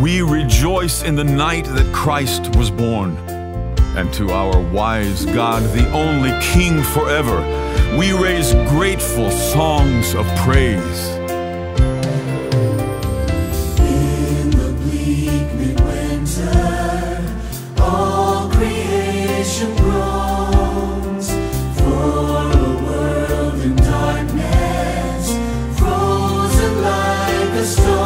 We rejoice in the night that Christ was born. And to our wise God, the only King forever, we raise grateful songs of praise. Stone.